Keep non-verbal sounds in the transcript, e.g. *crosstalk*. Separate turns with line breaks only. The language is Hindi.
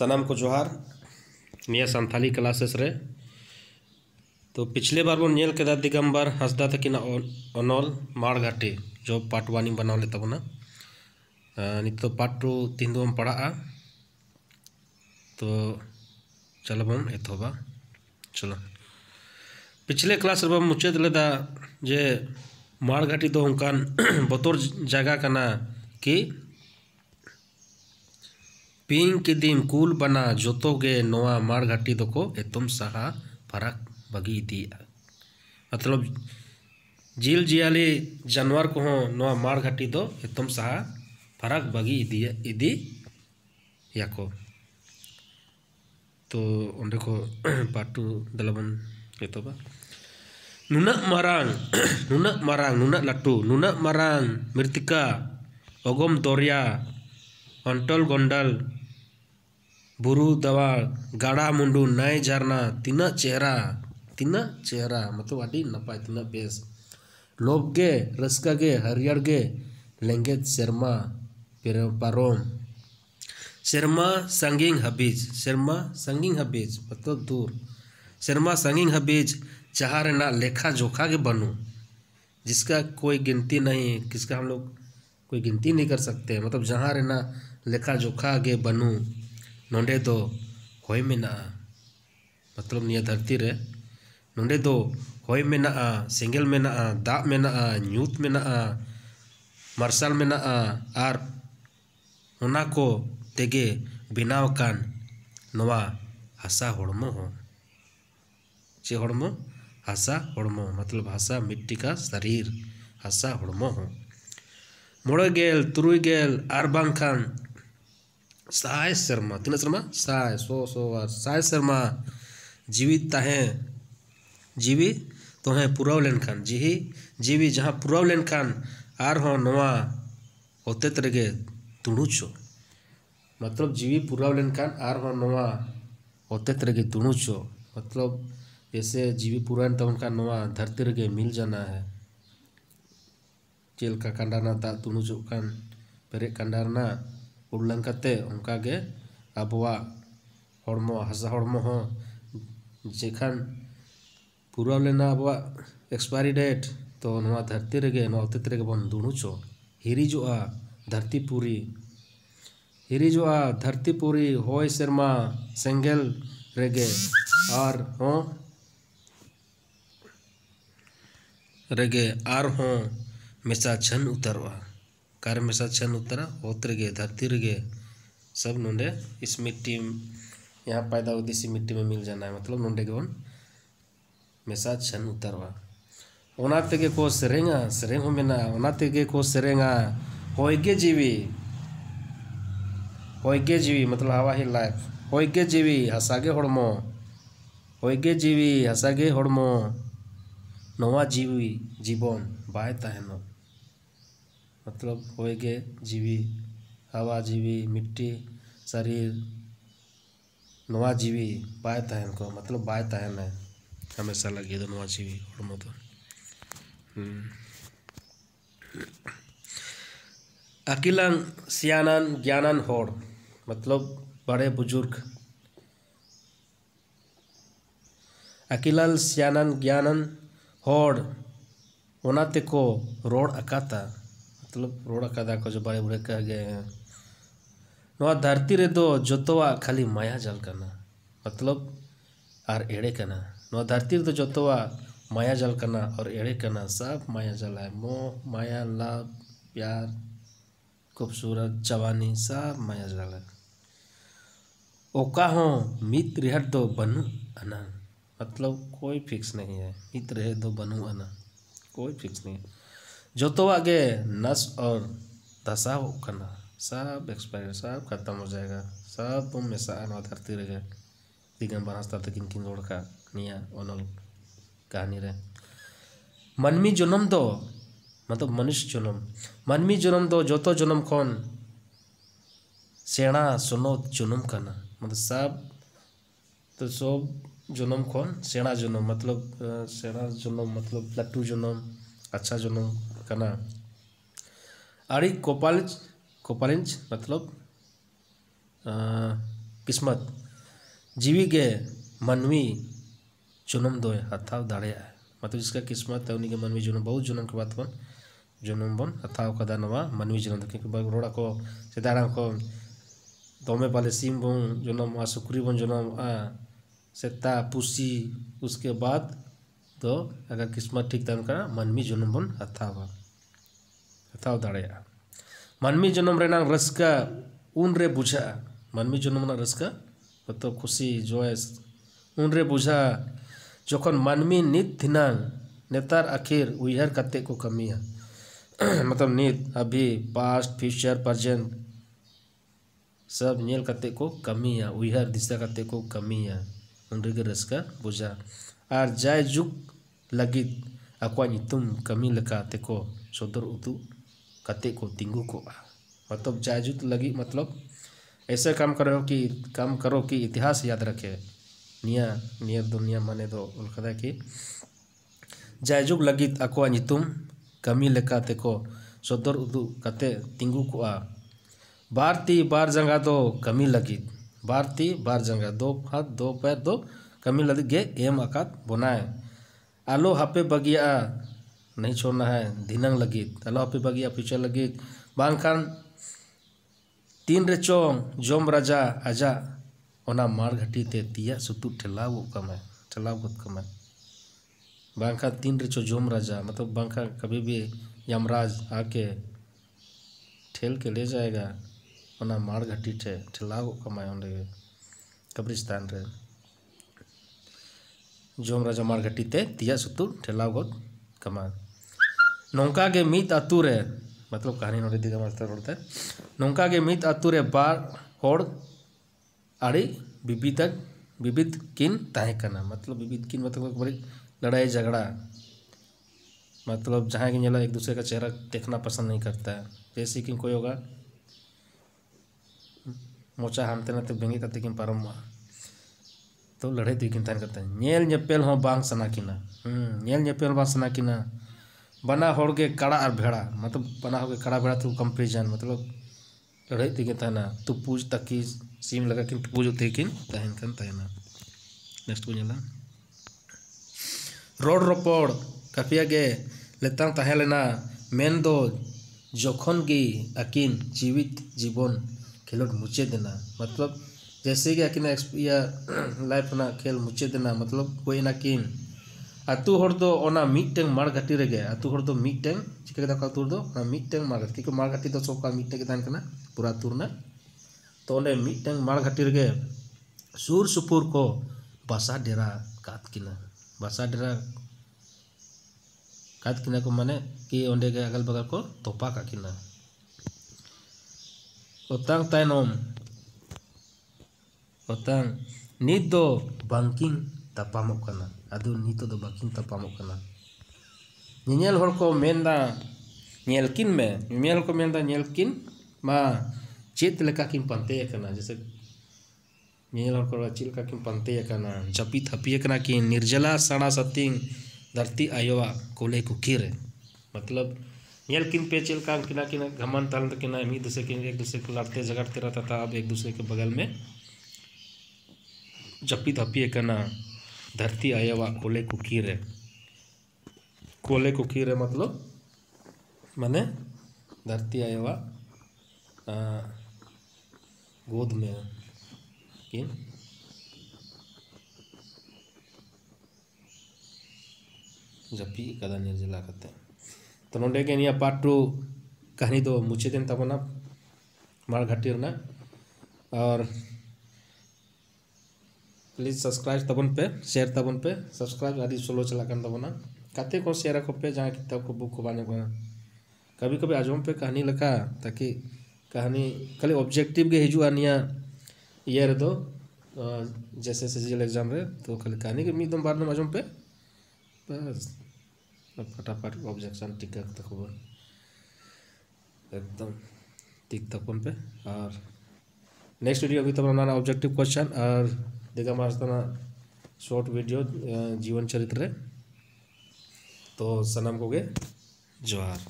सनम को जोहार। निया संथाली क्लासेस रे तो पिछले बार बन नेल केदा दिगंबर, हंसदा तकिन अनल माड़घाटी जो पार्ट वन बनाव ले तबना नित पार्ट टू तीन दो पढ़ा तो चलो बन एतोबा चलो। पिछले क्लास रे मुचाद लेदा जे माड़घाटी दो उनकान *clears throat* बतौर जगह कि पिंग किदिम कुल बना जोतोगे नोआ माड़घाटी दो एतम सहा फरक बगी मतलब जिल जियाली जानवर को नोआ माड़घाटी दो एतम सहा फरक बगी याको। तो को *clears throat* पाटू दलबन एतोबा नुना marang *clears throat* नुना marang नुना latu नुना marang mृतिका ogom दरिया, अंटल गोंडल बुरु, दवा गाड़ा मुंडू नए झरना, तीना चेहरा तीना चेहरा मतलब अड़ी नपाय, तीना बेस। लोभ गे रसका गे, हरियर गे लेंगेज शर्मा पारोम। शर्मा संगिंग हबीज, शर्मा संगिंग हबीज मतलब दूर। शर्मा संगिंग हबीज, जहाँ रहना लेखा जोखा के बनू, जिसका कोई गिनती नहीं, किसका हम लोग कोई गिनती नहीं कर सकते मतलब जहाँ रहना लेखा जोखा के बनू। नोंडे दो होय मेना मतलब निया धरती रे नोंडे दो होय मेना सेंगेल मेना दाग मेना न्यूत मेना मार्शल मेना आर उना को तेगे बनाव हासा हड़मो हो चे हड़मो हासा हड़मो मतलब हासा मिट्टी का शरीर हासा हड़मो हो मोड़े गेल तुरुई खान साय शर्मा, तीन शर्मा? साय, सो सो साय शर्मा। जीवित ताहे जीवी तो हैं पुरव लेनखान जीही, जीवी जहाँ पुरव लेनखान आर हो नवा, होते तरगे तुणुचो मतलब जीवी पुरव लेनखान आर हो नवा, होते तरगे तुणुचो मतलब जैसे जीवी पूरा तो उनका नवा धरती रगे मिल जाना है। चेल का कंडाना दा तुणुचो कान पेरे कंडारना उड़लन उनका गे अबवा हड़मो हसा हड़मो हो जेखान पूरा लेना अबवा एक्सपायरी डेट तो नवा धरती रेगे नवा अतीत रेगे बन दुणुचो हिरिजुआ धरती पूरी हिरिजुआ धरती पूरी होय शर्मा सेंगेल रेगे और रेगे आर हो मेसा छन उतरवा कार में साथ छन उतरा, होतर गे धरती गे सब नोंडे इस मिट्टी यहाँ पैदा होती इसी मिट्टी में मिल जाना है मतलब नोंडे के वन मेसा छन उतरवा। ओना तेगे को सेरेंगा सेरेंग हो मेना ओना तेगे को सेरेंगा होइगे जीवी? होइगे जीवी मतलब हवा ही लाइफ होइगे जीवी, हसागे हड़मो। होइगे जीवी, हसागे हड़मो। नवा जीवी, जीवन, बाय तहनो मतलब होएगे जीवी, हवा जीवी, मिट्टी, शरीर नवा जीवी, बाय तहन को मतलब बाय तहन है। हमेशा लगे तो नवा जीवी, और मत अकिलन, सियानन, ज्ञानन होड़ मतलब बड़े बुज़ुर्ग। अकिलाल सियानन, ज्ञानन होड़ ओनाते को रोड अकाता। मतलब रोड़ा को जो बड़े बड़े कह गए हैं। नवा धरती रे दो, जोतवा, खाली माया जल करना। मतलब और एड़े करना। नवा धरती रे दो, जोतवा, माया जल करना और एड़े करना। सब माया जल है। मोह, माया, लाभ, प्यार, खूबसूरत, जवानी, सब माया जल है। ओका हो मित रिहट दो बनू अना। मतलब कोई फिक्स नहीं है। मित रहे दो, बनू अना। कोई फिक्स नहीं है। जोतोवाग नस और दशा करना। सब एक्सपायर सब खत्म हो जाएगा। सब तुम में सा धरती रह रहे दिगंबर हंसता तक किन रोड का निया, ओनल, कहानी रे मनमी जन्म दो मतलब मनुष्य जन्म। मनमी जन्म दो जोतो जन्म खन सेना सुनो जन्म करना। मतलब सब तो सब जन्म खन सेना जन्म मतलब सेना जन्म मतलब लट्टू जन्म अच्छा जन्म। करना। अड़ी कोपालिज कोपालिंज मतलब किस्मत। जीवी गे मनवी जुनम दो हथाव दाड़े मतलब जिसका किस्मत है, उन्हीं के मनवी जुनम, बहुत जुनम के बाद बन, जुनम बन, हथाव कदा नवा मनवी जुनम। क्योंकि रोड़ा को सेदाड़ा को, दमे पाले सिम बन, जुनम, आ, सुक्री बन, जुनम, आ सेता पुसी उसके बाद तो अगर किस्मत ठीक तहन करा मनमी जुनम बन हथावा हथाव। मनमी जुनम रेना रस्का उन रे बुझा मनमी जुनम तो खुशी रे बुझा जोखन मनमी नित धिनांग नेतार आखिर उहर कते को कमिया मतलब नित अभी पास्ट फ्यूचर प्रेजेंट सब नेल कते को कमिया को कमिया उन रे रस्का बुझा और जुग kami leka teko, sodor utu kate को, तिंगु को। मतलब जायजुत लगी मतलब ऐसे काम करो कि, काम करो कि इतिहास याद रखे। निया निया दुनिया माने दो, उलखदा कि जायजुग लगित ako nyutum kami leka teko sodor utu kate tinggu को भारती बार जंगा दो, कमी लगी। भारती बार जंगा, दो हाथ, दो पैर, दो कमी लगी, गे एम आकात बनाए। आलो हापे बगिया नहीं छोड़ना है धिनंग लगी आलो हापे बगिया फ्यूचर लगी बांखान तीन रे चोंग जोम राजा, आजा, ओना मार घटी ते तिया सुतु ठेलाव कम है, ठेलाव कम है। बांखा तीन रे चो जोम राजा मतलब बांखा कभी भी यमराज आके ठेल के ले जाएगा, ओना मार घटी थे, ठेलाव है उन्हें कब्रिस्तान रे। जोम राजा मार घटी ते तिया सुतु ठेलाव गोद कमा नौका के मित रे मतलब कहानी नोड़े दिगा मास्टर रोड़ते, नौका के मित रे बार होड़ आड़ी विविध विविध किन ताहे करना मतलब विविध किन मतलब बड़ी लड़ाई झगड़ा मतलब जहाँ की एक दूसरे का चेहरा देखना पसंद नहीं करता है जैसे कि कोई होगा, मोचा हामते ना तो बेंगे करते कि पारम तो लड़ाई तो किन तहन करता नेल नेपेल हो बांग सना किना नेल नेपेल बांग सना किना बना होड़ के कड़ा और भेड़ा। मतलब बना हो के कड़ा भेड़ा तो कंपेरिजन मतलब लड़ाई तो किन तहना। तू पूज तक की सीम लगा कि पूज होते किन तहन कन तहना। नेक्स्ट को नेला रोड रोपड़, काफिया गे लेतांग तहे लेना। मेन दो, जखन गी अकिन, जीवित जीवन खेलोड मुचे देना। मतलब जैसे कि आकिन या *clears throat* लाइफ ना खेल मुचे देना। मतलब कोई ना किन। अतु हर दो ओना मिटटेंग मार घाटी रे गे अतु हर दो मिटटेंग चिका दा का दो ना मिटटेंग मार घाटी को मार घाटी दो सब का मिटटेंग तान कना पूरा तुर ना तो ओने मिटटेंग मार घाटी रे सुर सुपुर को बसा डेरा कात किना बसा डेरा कात किना को माने कि अगल बगल को तोपा का किना ओतांग ताइनोम otang nit तपाम तपामल को मेलकिन मेंल को मेलकिन चेकिन पानते जैसे नील को चलका पानते जपीद हपीकर कि निर्जला साड़ा सती धरती आयो कोले कुकीर मतलब नलकिन पे चलका किना कि घमन तल कि एक दूसरे के एक दूसरे को लड़ते झगड़ते रहता था अब एक दूसरे के बगल में जपीद हपीकर धरती आया वा कोले कुकीर है कोले कुकीर है मतलब? माने धरती आया वा गोद में। किन? जपी कदा निर्जला करते। तो नोडे के निया पार्ट टू कहानी दो मुचे दिन तब ना, मार घाटी और प्लीज़ सब्सक्राइब तबन पे शेयर तबन पे सब्सक्राइब आदि सोलो चला कर तबना काते को शेयर को पे, जहाँ किताब को बुक को बाने को कभी कभी आज़म पे कहानी लिखा, ताकि कहानी खाली ऑब्जेक्टिव के हिजू आनिया, ये रे तो जैसे सीजीएल एग्ज़ाम रे तो खाली कहानी के मीदम बार आज़म पे, बस। फटाफट ऑब्जेक्शन टिक तक एकदम टिक तक पे, और नेक्स्ट वीडियो अभी तो बनाना ऑब्जेक्टिव क्वेश्चन और देखा मास्ताना शॉर्ट वीडियो जीवन चरित्र तो सनम को गे जोहार।